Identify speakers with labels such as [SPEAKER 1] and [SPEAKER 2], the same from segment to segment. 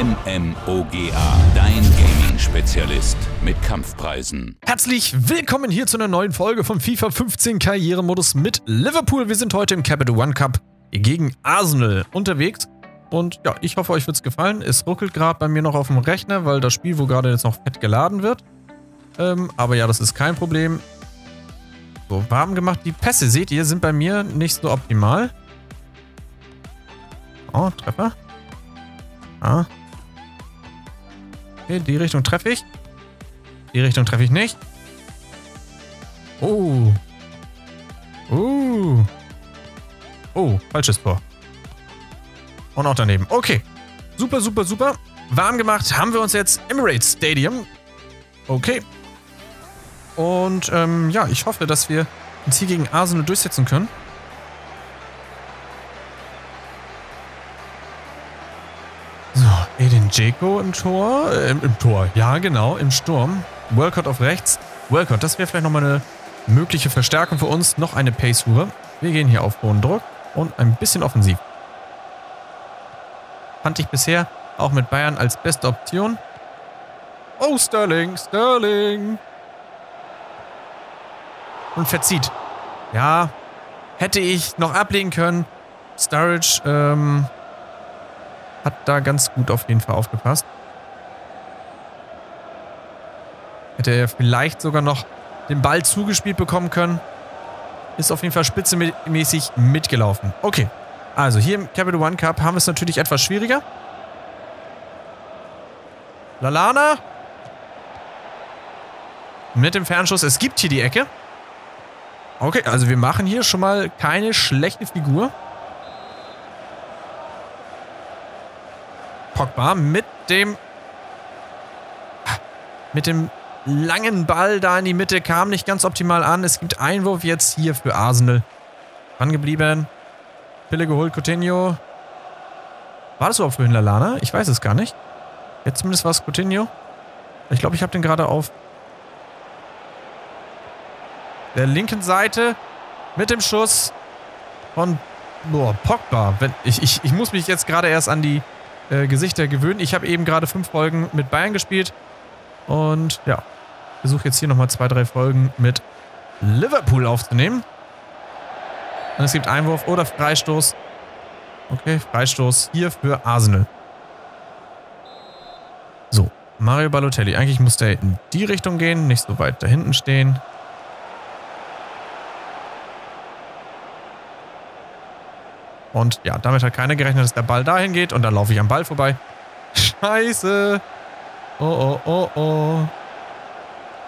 [SPEAKER 1] MMOGA, dein Gaming-Spezialist mit Kampfpreisen.
[SPEAKER 2] Herzlich willkommen hier zu einer neuen Folge vom FIFA 15 Karrieremodus mit Liverpool. Wir sind heute im Capital One Cup gegen Arsenal unterwegs. Und ja, ich hoffe, euch wird es gefallen. Es ruckelt gerade bei mir noch auf dem Rechner, weil das Spiel wo gerade jetzt noch fett geladen wird. Ähm, aber ja, das ist kein Problem. So, warm gemacht. Die Pässe, seht ihr, sind bei mir nicht so optimal. Oh, Treffer. Ah. Okay, die Richtung treffe ich. Die Richtung treffe ich nicht. Oh. Uh. Oh, falsches Tor. Und auch daneben. Okay. Super, super, super. Warm gemacht haben wir uns jetzt Emirates Stadium. Okay. Und ähm, ja, ich hoffe, dass wir uns hier gegen Arsenal durchsetzen können. Dzeko im Tor. Äh, im, Tor, ja genau, im Sturm. Workout auf rechts. Workout, das wäre vielleicht nochmal eine mögliche Verstärkung für uns. Noch eine Pace-Hure. Wir gehen hier auf hohen Druck und ein bisschen offensiv. Fand ich bisher auch mit Bayern als beste Option. Oh, Sterling, Sterling. Und verzieht. Ja, hätte ich noch ablegen können. Sturridge, ähm, hat da ganz gut auf jeden Fall aufgepasst. Hätte er vielleicht sogar noch den Ball zugespielt bekommen können. Ist auf jeden Fall spitzemäßig mitgelaufen. Okay, also hier im Capital One Cup haben wir es natürlich etwas schwieriger. Lalana. Mit dem Fernschuss. Es gibt hier die Ecke. Okay, also wir machen hier schon mal keine schlechte Figur. Pogba mit dem mit dem langen Ball da in die Mitte kam nicht ganz optimal an. Es gibt Einwurf jetzt hier für Arsenal. Dran geblieben. Pille geholt, Coutinho. War das überhaupt vorhin Lalana? Ich weiß es gar nicht. Jetzt zumindest war es Coutinho. Ich glaube, ich habe den gerade auf der linken Seite mit dem Schuss von boah, Pogba. Wenn, ich, ich, ich muss mich jetzt gerade erst an die äh, Gesichter gewöhnen. Ich habe eben gerade fünf Folgen mit Bayern gespielt. Und ja, versuche jetzt hier nochmal zwei, drei Folgen mit Liverpool aufzunehmen. Und es gibt Einwurf oder Freistoß. Okay, Freistoß hier für Arsenal. So, Mario Balotelli. Eigentlich muss der in die Richtung gehen, nicht so weit da hinten stehen. Und ja, damit hat keiner gerechnet, dass der Ball dahin geht. Und dann laufe ich am Ball vorbei. Scheiße. Oh, oh, oh, oh.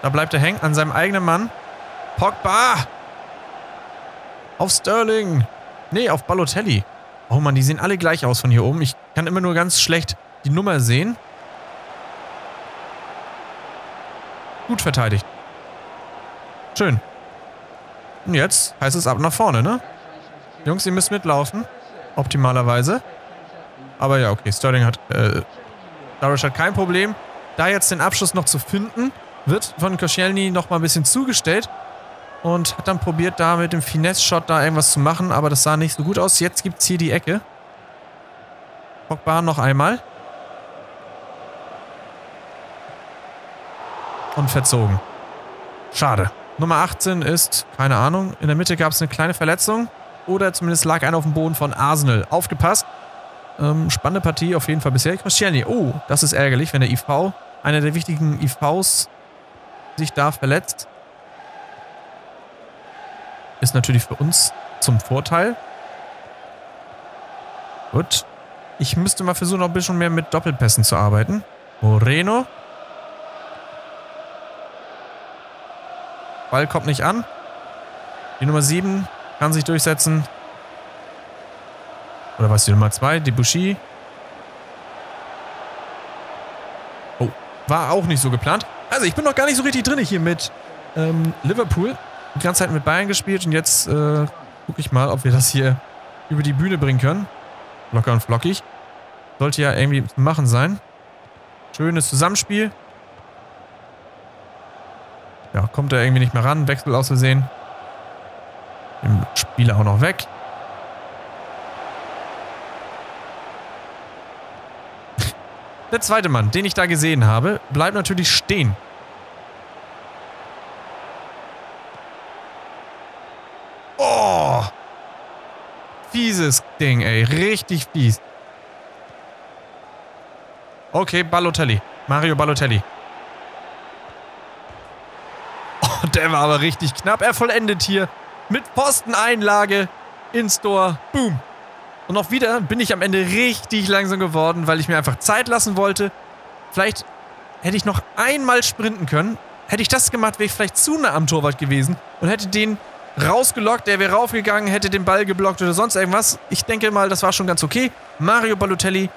[SPEAKER 2] Da bleibt er hängen an seinem eigenen Mann. Pogba. Auf Sterling. Nee, auf Balotelli. Oh Mann, die sehen alle gleich aus von hier oben. Ich kann immer nur ganz schlecht die Nummer sehen. Gut verteidigt. Schön. Und jetzt heißt es ab nach vorne, ne? Jungs, ihr müsst mitlaufen. Optimalerweise. Aber ja, okay. Sterling hat... Äh, hat kein Problem. Da jetzt den Abschluss noch zu finden, wird von Koscielny nochmal ein bisschen zugestellt. Und hat dann probiert, da mit dem Finesse-Shot da irgendwas zu machen. Aber das sah nicht so gut aus. Jetzt gibt es hier die Ecke. Pogba noch einmal. Und verzogen. Schade. Nummer 18 ist, keine Ahnung, in der Mitte gab es eine kleine Verletzung. Oder zumindest lag einer auf dem Boden von Arsenal. Aufgepasst. Ähm, spannende Partie auf jeden Fall bisher. Koscielny. Oh, das ist ärgerlich, wenn der IV, einer der wichtigen IVs, sich da verletzt. Ist natürlich für uns zum Vorteil. Gut. Ich müsste mal versuchen, noch ein bisschen mehr mit Doppelpässen zu arbeiten. Moreno. Ball kommt nicht an. Die Nummer 7 kann sich durchsetzen. Oder was, die Nummer 2? Debussy. Oh, war auch nicht so geplant. Also ich bin noch gar nicht so richtig drin hier mit ähm, Liverpool. Die ganze Zeit mit Bayern gespielt und jetzt äh, gucke ich mal, ob wir das hier über die Bühne bringen können. Locker und flockig. Sollte ja irgendwie zu machen sein. Schönes Zusammenspiel. Ja, kommt er irgendwie nicht mehr ran. Wechsel aus Versehen. Den Spieler auch noch weg. Der zweite Mann, den ich da gesehen habe, bleibt natürlich stehen. Oh! Fieses Ding, ey. Richtig fies. Okay, Balotelli. Mario Balotelli. Oh, der war aber richtig knapp. Er vollendet hier mit Posteneinlage ins Tor. Boom. Und auch wieder bin ich am Ende richtig langsam geworden, weil ich mir einfach Zeit lassen wollte. Vielleicht hätte ich noch einmal sprinten können. Hätte ich das gemacht, wäre ich vielleicht zu nah am Torwart gewesen und hätte den rausgelockt, der wäre raufgegangen, hätte den Ball geblockt oder sonst irgendwas. Ich denke mal, das war schon ganz okay. Mario Balotelli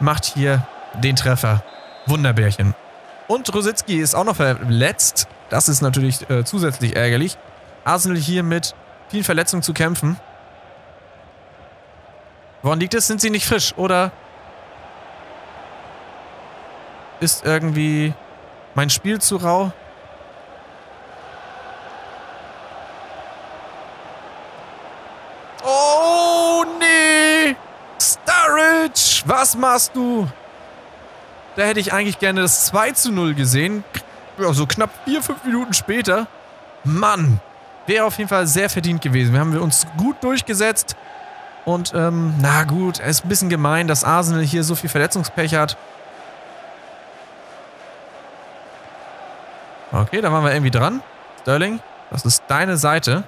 [SPEAKER 2] macht hier den Treffer. Wunderbärchen. Und Rositzky ist auch noch verletzt. Das ist natürlich äh, zusätzlich ärgerlich. Arsenal hier mit vielen Verletzungen zu kämpfen. Woran liegt es? Sind sie nicht frisch? Oder ist irgendwie mein Spiel zu rau? Oh, nee! Sturridge! Was machst du? Da hätte ich eigentlich gerne das 2 zu 0 gesehen. Ja, so knapp 4, 5 Minuten später. Mann! Wäre auf jeden Fall sehr verdient gewesen. Wir haben uns gut durchgesetzt. Und, ähm, na gut, es ist ein bisschen gemein, dass Arsenal hier so viel Verletzungspech hat. Okay, da waren wir irgendwie dran. Sterling, das ist deine Seite.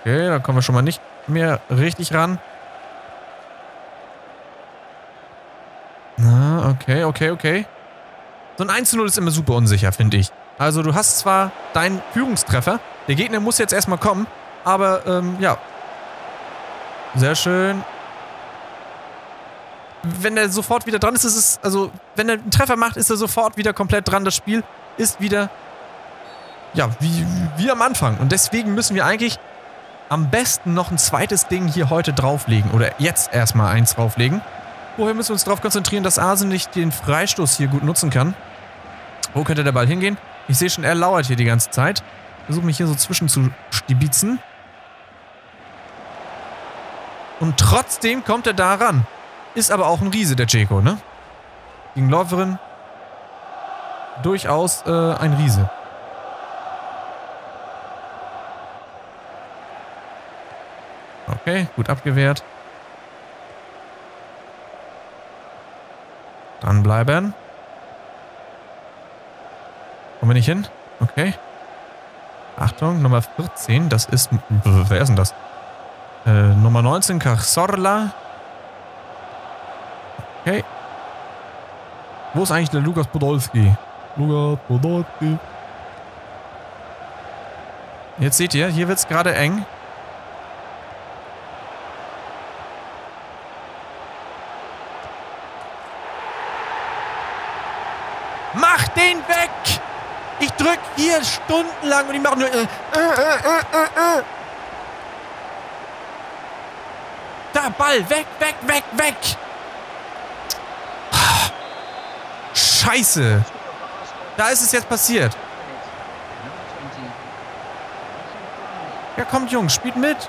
[SPEAKER 2] Okay, da kommen wir schon mal nicht mehr richtig ran. Na, okay, okay, okay. So ein 1 0 ist immer super unsicher, finde ich. Also du hast zwar deinen Führungstreffer, der Gegner muss jetzt erstmal kommen, aber ähm, ja. Sehr schön. Wenn er sofort wieder dran ist, ist es, also wenn er einen Treffer macht, ist er sofort wieder komplett dran. Das Spiel ist wieder, ja, wie, wie am Anfang. Und deswegen müssen wir eigentlich am besten noch ein zweites Ding hier heute drauflegen. Oder jetzt erstmal eins drauflegen. Vorher müssen wir uns darauf konzentrieren, dass Arsen nicht den Freistoß hier gut nutzen kann. Wo könnte der Ball hingehen? Ich sehe schon, er lauert hier die ganze Zeit. Versuche mich hier so zwischen zu stibitzen. Und trotzdem kommt er da ran. Ist aber auch ein Riese, der Jeko, ne? Gegen Lovren durchaus äh, ein Riese. Okay, gut abgewehrt. Dranbleiben. Kommen wir nicht hin? Okay. Achtung, Nummer 14, das ist... Wer ist denn das? Äh, Nummer 19, Cazorla. Okay. Wo ist eigentlich der Lukas Podolski? Lukas Podolski. Jetzt seht ihr, hier wird es gerade eng. Mach den weg! Ich drück hier stundenlang und die machen nur... Äh, äh, äh, da, Ball, weg, weg, weg, weg! Scheiße! Da ist es jetzt passiert. Ja, kommt, Jungs, spielt mit.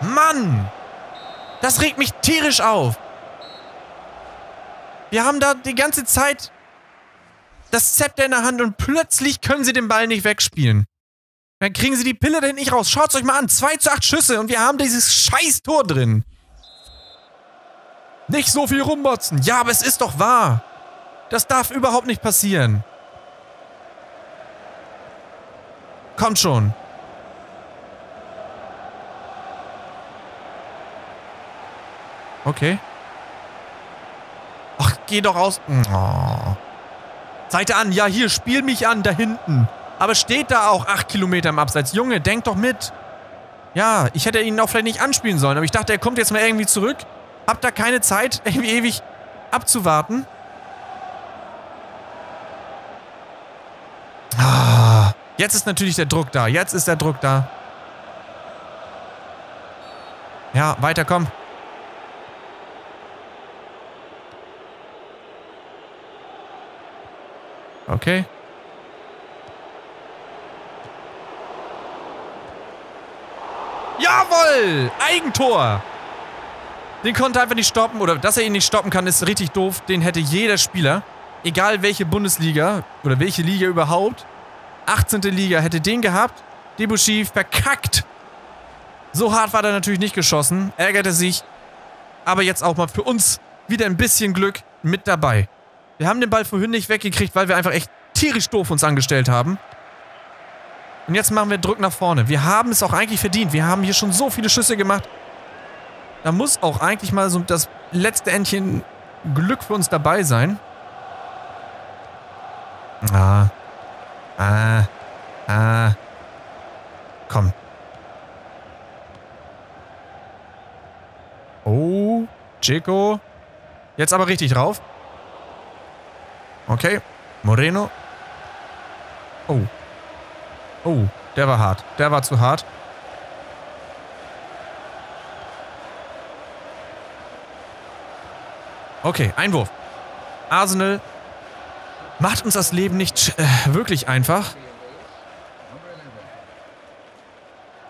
[SPEAKER 2] Mann! Das regt mich tierisch auf. Wir haben da die ganze Zeit das Zepter in der Hand und plötzlich können sie den Ball nicht wegspielen. Dann kriegen sie die Pille da nicht raus. Schaut's euch mal an. 2 zu 8 Schüsse und wir haben dieses scheiß Tor drin. Nicht so viel rummotzen. Ja, aber es ist doch wahr. Das darf überhaupt nicht passieren. Kommt schon. Okay. Geh doch raus. Oh. Seite an. Ja, hier, spiel mich an, da hinten. Aber steht da auch acht Kilometer im Abseits. Junge, denk doch mit. Ja, ich hätte ihn auch vielleicht nicht anspielen sollen, aber ich dachte, er kommt jetzt mal irgendwie zurück. Hab da keine Zeit, irgendwie ewig abzuwarten. Ah, jetzt ist natürlich der Druck da. Jetzt ist der Druck da. Ja, weiter, komm. Okay. Jawoll! Eigentor! Den konnte er einfach nicht stoppen. Oder dass er ihn nicht stoppen kann, ist richtig doof. Den hätte jeder Spieler, egal welche Bundesliga oder welche Liga überhaupt, 18. Liga, hätte den gehabt. Debussy verkackt. So hart war er natürlich nicht geschossen. Ärgerte sich. Aber jetzt auch mal für uns wieder ein bisschen Glück mit dabei. Wir haben den Ball vorhin nicht weggekriegt, weil wir einfach echt tierisch doof uns angestellt haben. Und jetzt machen wir Druck nach vorne. Wir haben es auch eigentlich verdient. Wir haben hier schon so viele Schüsse gemacht. Da muss auch eigentlich mal so das letzte Endchen Glück für uns dabei sein. Ah. Ah. Ah. Komm. Oh. Chico. Jetzt aber richtig drauf. Okay. Moreno. Oh. Oh, der war hart. Der war zu hart. Okay, Einwurf. Arsenal macht uns das Leben nicht äh, wirklich einfach.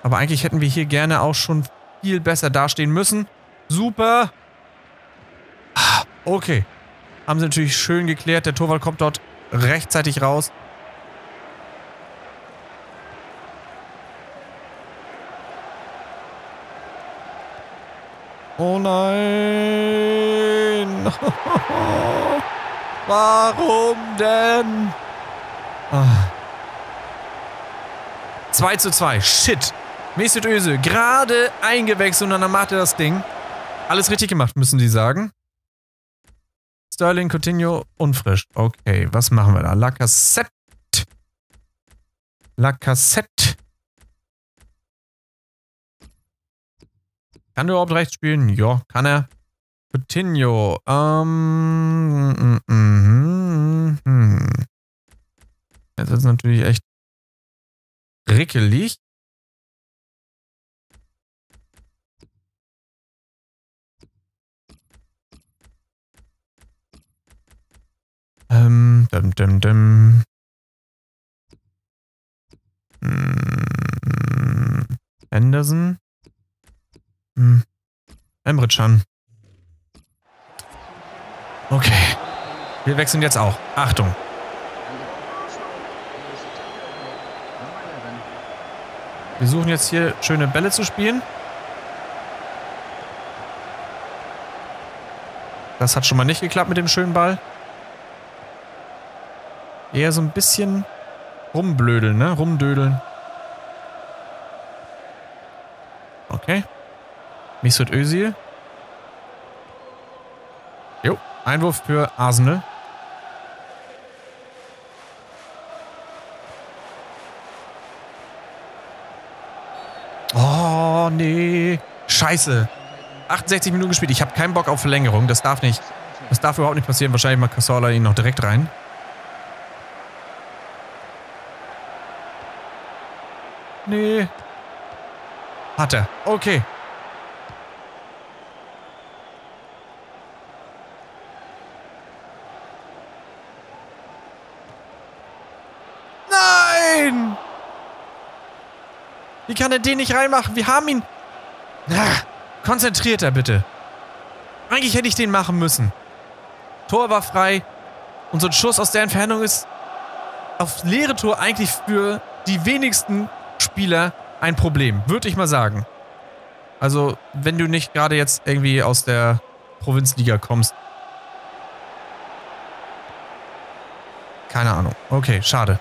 [SPEAKER 2] Aber eigentlich hätten wir hier gerne auch schon viel besser dastehen müssen. Super. Okay. Haben sie natürlich schön geklärt. Der Torwart kommt dort rechtzeitig raus. Oh nein. Warum denn? Ah. 2 zu 2. Shit. Mesut Özil gerade eingewechselt und dann macht er das Ding. Alles richtig gemacht, müssen die sagen. Sterling, Coutinho, unfrisch. Okay, was machen wir da? Lacassette. Lacassette. Kann der überhaupt rechts spielen? Ja, kann er. Coutinho. Ähm. Mm, mm, mm. Jetzt ist natürlich echt rickelig. Dim, dim, dim. Hm, Anderson. Hm. Emre Can. Okay. Wir wechseln jetzt auch. Achtung. Wir suchen jetzt hier schöne Bälle zu spielen. Das hat schon mal nicht geklappt mit dem schönen Ball. Eher so ein bisschen rumblödeln, ne? Rumdödeln. Okay. Mesut Özil. Jo, Einwurf für Arsenal. Oh, nee. Scheiße. 68 Minuten gespielt. Ich habe keinen Bock auf Verlängerung. Das darf nicht. Das darf überhaupt nicht passieren. Wahrscheinlich macht Cassola ihn noch direkt rein. Nee. Hat er. Okay. Nein! Wie kann er den nicht reinmachen? Wir haben ihn. Ah, konzentriert er bitte. Eigentlich hätte ich den machen müssen. Tor war frei. Und so ein Schuss aus der Entfernung ist auf leere Tor eigentlich für die wenigsten Spieler ein Problem, würde ich mal sagen. Also, wenn du nicht gerade jetzt irgendwie aus der Provinzliga kommst. Keine Ahnung. Okay, schade.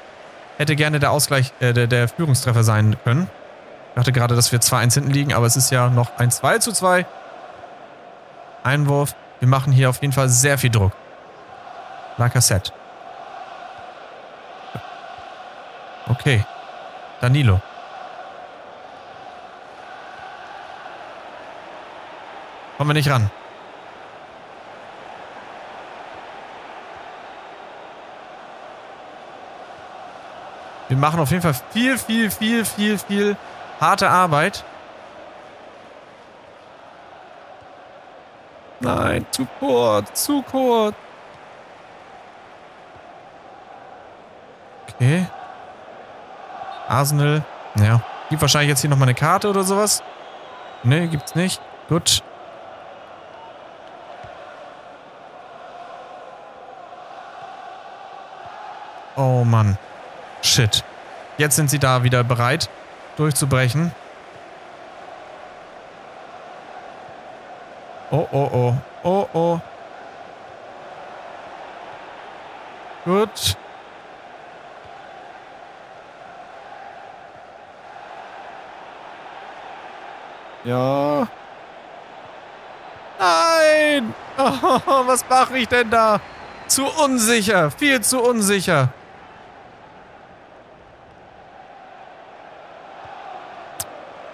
[SPEAKER 2] Hätte gerne der Ausgleich, äh, der, der Führungstreffer sein können. Ich dachte gerade, dass wir 2-1 hinten liegen, aber es ist ja noch ein 2 zu 2. Einwurf. Wir machen hier auf jeden Fall sehr viel Druck. Lacassette. Okay. Danilo. Kommen wir nicht ran. Wir machen auf jeden Fall viel, viel, viel, viel, viel harte Arbeit. Nein, zu kurz, zu kurz. Okay. Arsenal. Ja. Gibt wahrscheinlich jetzt hier nochmal eine Karte oder sowas. Ne, gibt's nicht. Gut. Oh Mann. Shit. Jetzt sind sie da wieder bereit, durchzubrechen. Oh, oh, oh. Oh, oh. Gut. Ja. Nein! Oh, was mache ich denn da? Zu unsicher. Viel zu unsicher.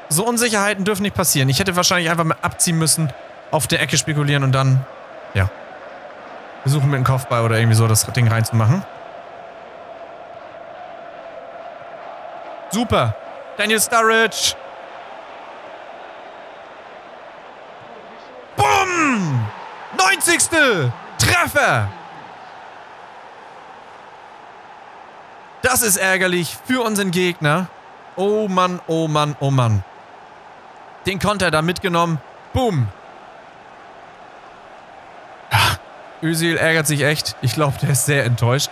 [SPEAKER 2] So Unsicherheiten dürfen nicht passieren. Ich hätte wahrscheinlich einfach mal abziehen müssen, auf der Ecke spekulieren und dann, ja, versuchen mit dem Kopfball oder irgendwie so das Ding reinzumachen. Super. Daniel Sturridge. Bumm! 90. Treffer! Das ist ärgerlich für unseren Gegner. Oh Mann, oh Mann, oh Mann. Den Konter da mitgenommen. Boom. Özil ärgert sich echt. Ich glaube, der ist sehr enttäuscht.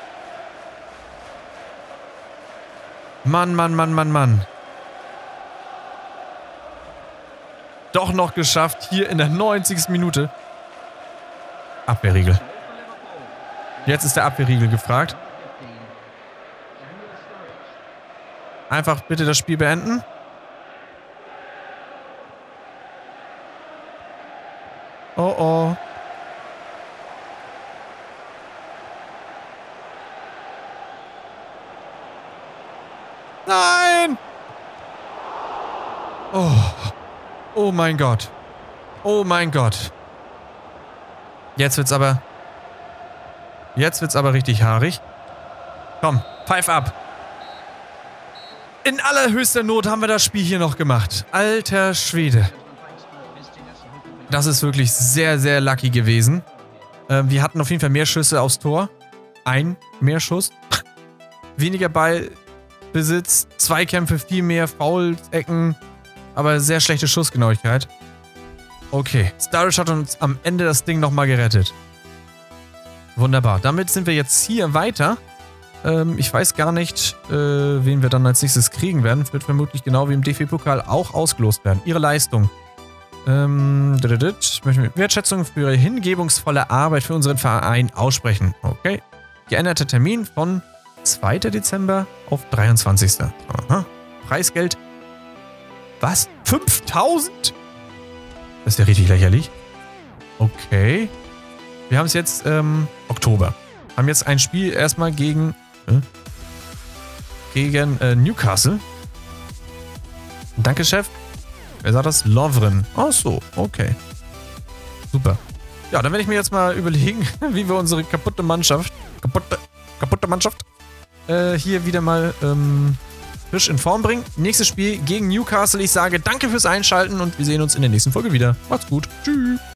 [SPEAKER 2] Mann, Mann, Mann, Mann, Mann. Doch noch geschafft, hier in der 90. Minute. Abwehrriegel. Jetzt ist der Abwehrriegel gefragt. Einfach bitte das Spiel beenden. Oh oh. Nein! Oh. Oh mein Gott. Oh mein Gott. Jetzt wird's aber... Jetzt wird's aber richtig haarig. Komm, pfeif ab. In allerhöchster Not haben wir das Spiel hier noch gemacht. Alter Schwede. Das ist wirklich sehr, sehr lucky gewesen. Äh, wir hatten auf jeden Fall mehr Schüsse aufs Tor. Ein mehr Schuss. Weniger Ballbesitz. Zweikämpfe, viel mehr Foul-Ecken. Aber sehr schlechte Schussgenauigkeit. Okay. Starish hat uns am Ende das Ding nochmal gerettet. Wunderbar. Damit sind wir jetzt hier weiter. Ähm, ich weiß gar nicht, äh, wen wir dann als nächstes kriegen werden. Wird vermutlich genau wie im DFB-Pokal auch ausgelost werden. Ihre Leistung. Ähm, ich möchte Wertschätzung für ihre hingebungsvolle Arbeit für unseren Verein aussprechen. Okay. Geänderter Termin von 2. Dezember auf 23. Aha. Preisgeld. Was? 5000? Das ist ja richtig lächerlich. Okay. Wir haben es jetzt ähm, Oktober. Haben jetzt ein Spiel erstmal gegen äh, gegen äh, Newcastle. Danke, Chef. Wer sagt das? Lovren. Ach so, okay. Super. Ja, dann werde ich mir jetzt mal überlegen, wie wir unsere kaputte Mannschaft, kaputte, kaputte Mannschaft, äh, hier wieder mal ähm, frisch in Form bringen. Nächstes Spiel gegen Newcastle. Ich sage danke fürs Einschalten und wir sehen uns in der nächsten Folge wieder. Macht's gut. Tschüss.